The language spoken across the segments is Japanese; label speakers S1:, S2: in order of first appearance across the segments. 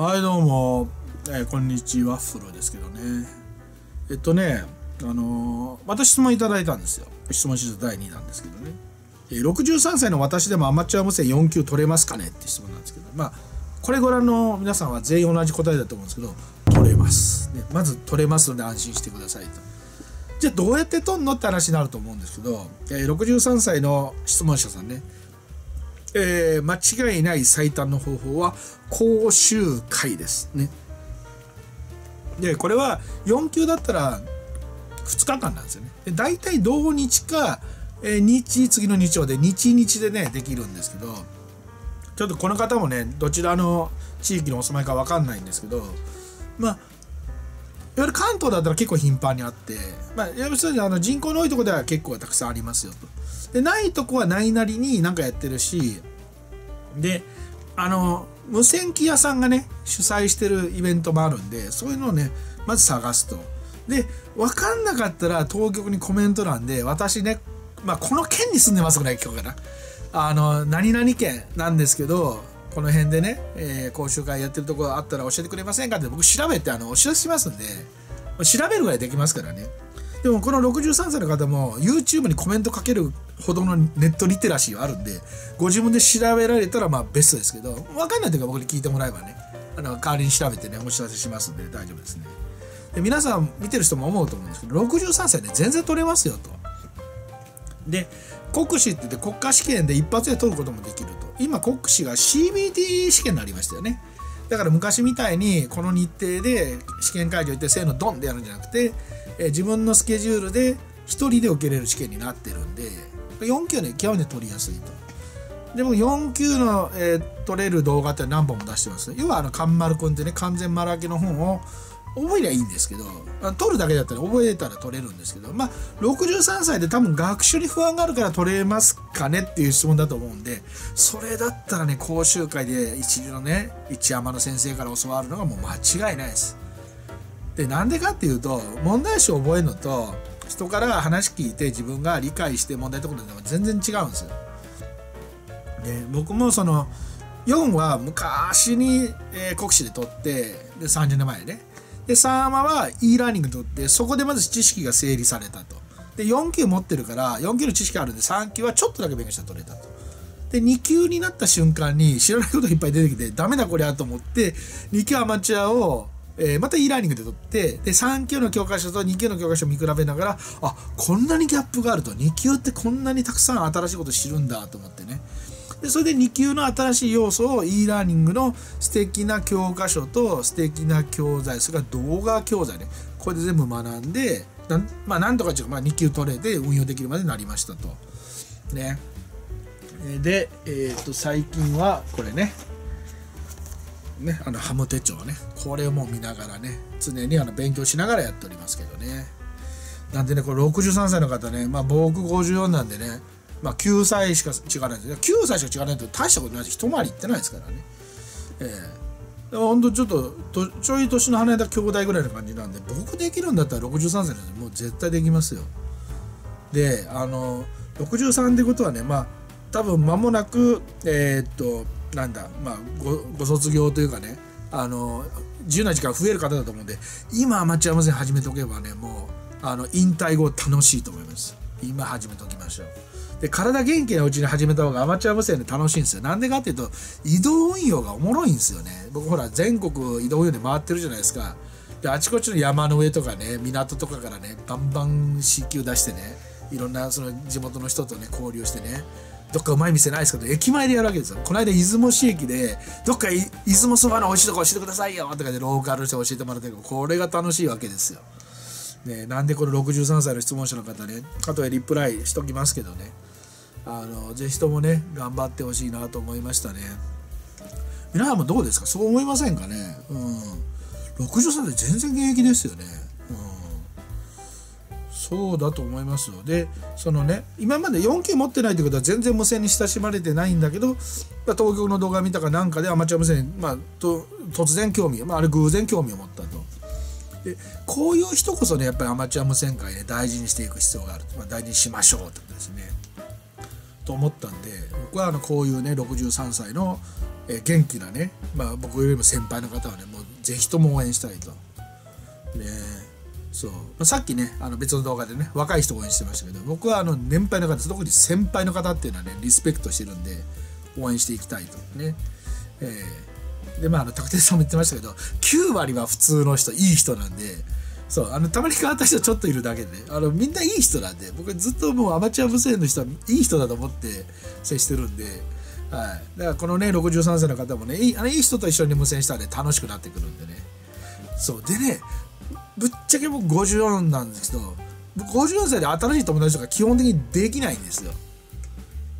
S1: はいどうも、えーこんにちはフルですけどね。えっとねあのーまた質問いただいたんですよ。質問シリーズ第2弾ですけどね、えー63歳の私でもアマチュア無線4級取れますかねって質問なんですけど。まあこれご覧の皆さんは全員同じ答えだと思うんですけど取れます、ね、まず取れますので安心してくださいと。じゃあどうやって取んのって話になると思うんですけど、えー63歳の質問者さんね。えー間違いない最短の方法は講習会ですね。でこれは4級だったら2日間なんですよね。で大体同日か、えー日次の日曜で日日でねできるんですけどちょっとこの方もねどちらの地域にお住まいか分かんないんですけどまあいわゆる関東だったら結構頻繁にあって、まあ、要するにあの人口の多いところでは結構たくさんありますよと。でないとこはないなりに何かやってるしであの無線機屋さんがね主催してるイベントもあるんでそういうのをねまず探すと。で分かんなかったら当局にコメント欄で私ね、まあ、この県に住んでますぐらい今日かな。あの何々県なんですけどこの辺でね、えー講習会やってるとこあったら教えてくれませんかって僕調べてあのお知らせしますんで調べるぐらいできますからね。でもこの63歳の方も YouTube にコメントかけるほどのネットリテラシーはあるんでご自分で調べられたらまあベストですけど分かんないというか僕に聞いてもらえばねあの代わりに調べてねお知らせしますんで大丈夫ですね。で皆さん見てる人も思うと思うんですけど63歳で全然取れますよと。で国試って言って国家試験で一発で取ることもできると。今国試が CBT 試験になりましたよね。だから昔みたいにこの日程で試験会場行ってせーのドンでやるんじゃなくて、え自分のスケジュールで1人で受けれる試験になってるんで4級ね極めて取りやすいとでも4級の、えー取れる動画って何本も出してます要はあのカンマル君ってね完全マラケの本を覚えりゃいいんですけど取るだけだったら覚えたら取れるんですけどまあ63歳で多分学習に不安があるから取れますかねっていう質問だと思うんでそれだったらね講習会で一流のね一山の先生から教わるのがもう間違いないです。でなんでかっていうと問題集を覚えるのと人から話聞いて自分が理解して問題解くのでも全然違うんですよ。で僕もその4は昔に、えー国試で取ってで30年前ね。で3は e ラーニング取ってそこでまず知識が整理されたと。で4級持ってるから4級の知識あるんで3級はちょっとだけ勉強したら取れたと。で2級になった瞬間に知らないことがいっぱい出てきてダメだこりゃと思って2級アマチュアを、えーまた e ラーニングで取ってで3級の教科書と2級の教科書を見比べながらあこんなにギャップがあると。2級ってこんなにたくさん新しいこと知るんだと思ってね。でそれで2級の新しい要素を e ラーニングの素敵な教科書と素敵な教材それから動画教材ね。これで全部学んでなん,、まあ、なんとかちゅうか、まあ、2級取れて運用できるまでになりましたと。ね、で、えー、と最近はこれね。ねあのハム手帳ねこれをもう見ながらね常にあの勉強しながらやっておりますけどね。なんでねこれ63歳の方ね、まあ、僕54なんでねまあ、9歳しか違わないです9歳しか違わないと大したことないし一回りいってないですからね。ええ。でも本当ちょっととちょい年の離れた兄弟ぐらいの感じなんで僕できるんだったら63歳なんでもう絶対できますよ。であの63ってことはねまあ多分間もなくえーっとなんだまあご卒業というかねあの自由な時間増える方だと思うんで今アマチュア無線始めておけばねもうあの引退後楽しいと思います。今始めておきましょう。で体元気なうちに始めた方がアマチュア無線で楽しいんですよ。なんでかっていうと移動運用がおもろいんですよね。僕ほら全国移動運用で回ってるじゃないですか。であちこちの山の上とかね港とかからねバンバン C 級出してねいろんなその地元の人とね交流してね。どっかうまい店ないですかと駅前でやるわけですよ。この間出雲市駅でどっか出雲そばの美味しいとこ教えてくださいよとかでローカルの人教えてもらってるこれが楽しいわけですよ。ね、なんでこの63歳の質問者の方ねあとでリプライしときますけどね。あのぜひともね頑張ってほしいなと思いましたね。皆さんもどうですか？そう思いませんかね？うん。63歳全然現役ですよね。そうだと思いますよでそのね今まで4級持ってないってことは全然無線に親しまれてないんだけど、まあ、東京の動画見たかなんかでアマチュア無線に、まあ、と突然興味、まあ、あれ偶然興味を持ったとでこういう人こそねやっぱりアマチュア無線界で大事にしていく必要がある、まあ、大事にしましょうってことですね。と思ったんで僕はあのこういうね63歳の、え、元気なね、まあ、僕よりも先輩の方はねもうぜひとも応援したいと。ねそう、さっきねあの別の動画でね若い人応援してましたけど僕はあの年配の方特に先輩の方っていうのはねリスペクトしてるんで応援していきたいと。ね。えー、でまああの拓さんも言ってましたけど9割は普通の人いい人なんでそうあのたまに変わった人ちょっといるだけで、ね、あのみんないい人なんで僕ずっともうアマチュア無線の人はいい人だと思って接してるんで、はい、だからこのね63歳の方もねいいあのいい人と一緒に無線したらね楽しくなってくるんでね。そう。でねぶちゃけ僕54なんですけど54歳で新しい友達とか基本的にできないんですよ。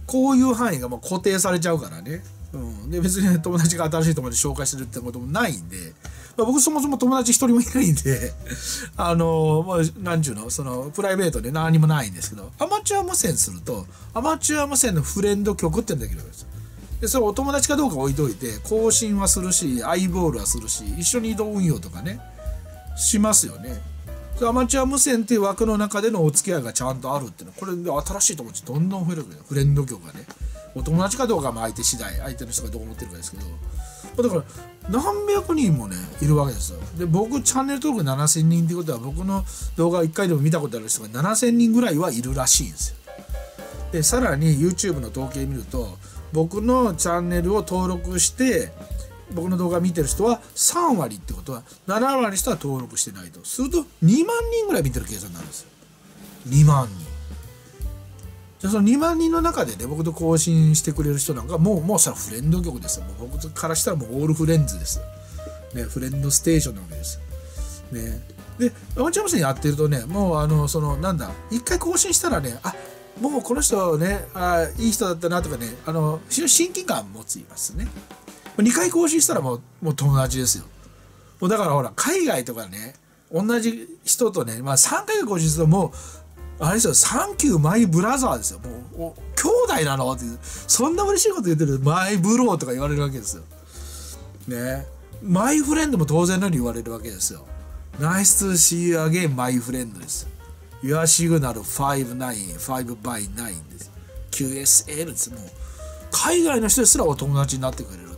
S1: こういう範囲がもう固定されちゃうからね。うん、で別に友達が新しい友達紹介するってこともないんで、まあ、僕そもそも友達一人もいないんで あのまあ何ちゅうの？そのプライベートで何もないんですけどアマチュア無線するとアマチュア無線のフレンド曲ってのができるわけですでそれお友達かどうか置いといて更新はするしアイボールはするし一緒に移動運用とかね。しますよね。アマチュア無線っていう枠の中でのお付き合いがちゃんとあるっていうのはこれで新しい友達どんどん増えるわけフレンド曲がねお友達かどうかも相手次第相手の人がどう思ってるかですけど。だから何百人もねいるわけですよ。で僕チャンネル登録7000人っていうことは僕の動画1回でも見たことある人が7000人ぐらいはいるらしいんですよ。でさらに YouTube の統計見ると僕のチャンネルを登録して僕の動画見てる人は3割ってことは7割の人は登録してないと。すると2万人ぐらい見てる計算なんですよ。2万人。じゃその2万人の中でね僕と交信してくれる人なんかもうもうさフレンド局ですよ。もう僕からしたらもうオールフレンズです。ねフレンドステーションなわけです。ね。でアマチュア無線やってるとねもうあのそのなんだ一回更新したらねあもうこの人ねあいい人だったなとかねあの非常に親近感持ついますね。2回更新したらもうもう友達ですよもうだからほら海外とかね同じ人とね、まあ、3回更新するともうあれですよ、サンキューマイブラザーですよ。もう、兄弟なのってそんな嬉しいこと言ってるマイブローとか言われるわけですよ。ね。マイフレンドも当然のように言われるわけですよ。Nice to see you again, my friend です。Your signal 59、5 by 9です。QSL です。もう、海外の人ですらお友達になってくれる。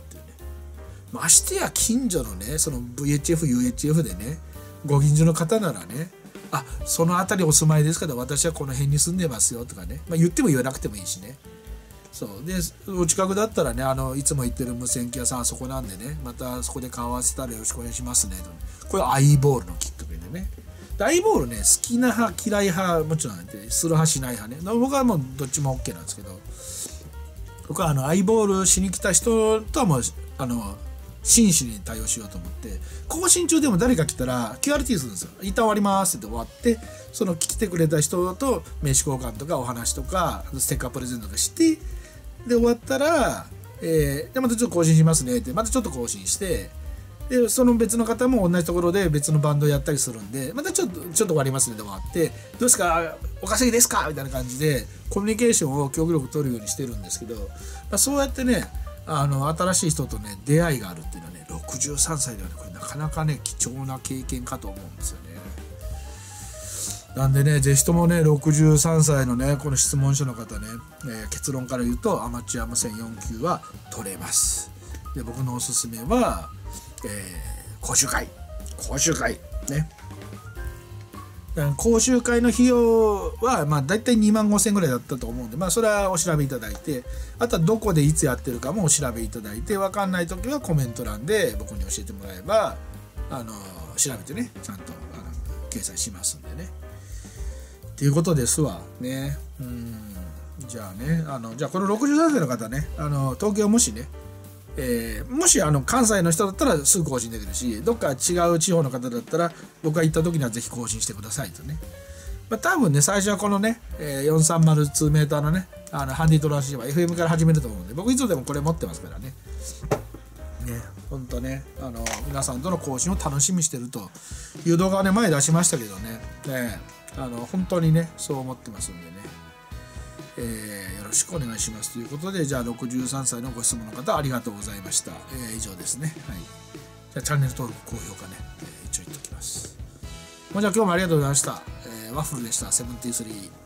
S1: ましてや近所のね、その VHF、UHF でね、ご近所の方ならね、あその辺りお住まいですから私はこの辺に住んでますよとかね、まあ、言っても言わなくてもいいしね。そう。でお近くだったらねあのいつも行ってる無線機屋さんあそこなんでねまたそこで顔合わせたらよろしくお願いしますねとこれアイボールのきっかけでね。でアイボールね好きな派嫌い派もちろんする派しない派ね。僕はもうどっちも OK なんですけど。僕はあのアイボールしに来た人とはもうあの真摯に対応しようと思って更新中でも誰か来たら QRT するんですよ一旦終わりますって終わってその来てくれた人と名刺交換とかお話とかステッカープレゼントとかしてで終わったら、えー、でまたちょっと更新しますねってまたちょっと更新してでその別の方も同じところで別のバンドやったりするんでまたちょっとちょっと終わりますねで終わってどうですか？お稼ぎですか？みたいな感じでコミュニケーションを極力取るようにしてるんですけど、まあ、そうやってねあの新しい人とね出会いがあるっていうのはね63歳ではねこれなかなかね貴重な経験かと思うんですよね。なんでね、ぜひともね、63歳のね、この質問者の方ね、えー、結論から言うと、アマチュア無線4級は取れます。で、僕のおすすめは、えー、講習会。講習会。ね。講習会の費用は、まあ、大体2万5千ぐらいだったと思うんで、まあ、それはお調べいただいて、あとはどこでいつやってるかもお調べいただいて、分かんない時はコメント欄で僕に教えてもらえば、あの、調べてね、ちゃんとあの掲載しますんでね。っていうことですわ。ね。うん。じゃあね、あの、じゃあこの63歳の方ね、あの、東京もしね、えー、もしあの関西の人だったらすぐ更新できるしどっか違う地方の方だったら僕が行った時にはぜひ更新してくださいとね、まあ、多分ね最初はこのね、えー、430-2メーターのねあのハンディトランシーバー FM から始めると思うんで僕いつでもこれ持ってますからね。ね本当ねあの皆さんとの更新を楽しみしてるという動画をね前出しましたけどね。ねあの本当にねそう思ってますんでね。えー、よろしくお願いしますということでじゃあ63歳のご質問の方ありがとうございました、えー、以上ですね。はい。じゃチャンネル登録高評価ね、えー、一応言っておきます。じゃあ今日もありがとうございました、えー、ワッフルでした。73